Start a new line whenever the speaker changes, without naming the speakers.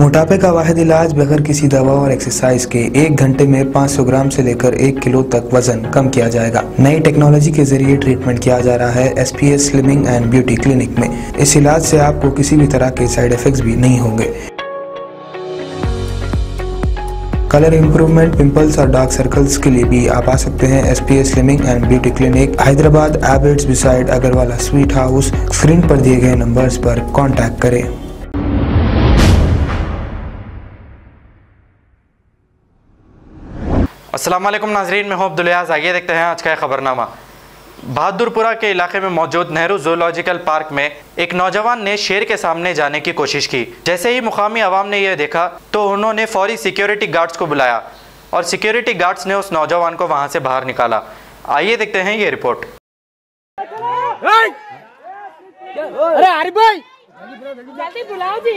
मोटापे का वाहिद इलाज बगैर किसी दवा और एक्सरसाइज के एक घंटे में 500 ग्राम से लेकर एक किलो तक वज़न कम किया जाएगा। नई टेक्नोलॉजी के ज़रिए ट्रीटमेंट किया जा रहा है S P S slimming and beauty clinic में। इस इलाज से आपको किसी भी तरह के साइड इफेक्ट्स भी नहीं होंगे। कलर इम्प्रूवमेंट पिंपल्स और डार्क सर्कल्स के लिए भी आप आ सकते हैं S P S slimming and beauty clinic Hyderabad Abids beside Agarwala sweet house screen पर दिए गए नंबर्स पर कांटेक्ट करें।
असलम नाजरीन में हूँ अब्दुलियाज आइए देखते हैं आज का खबरनामा। बहादुरपुरा के इलाके में मौजूद नेहरू जूलॉजिकल पार्क में एक नौजवान ने शेर के सामने जाने की कोशिश की। जैसे ही मुकामी आवाम ने यह देखा तो उन्होंने फौरी सिक्योरिटी गार्ड्स को बुलाया और सिक्योरिटी गार्ड्स ने उस नौजवान को वहाँ से बाहर निकाला। आइए देखते हैं ये रिपोर्ट।
अरे आरिफ भाई जल्दी बुलाओ जी।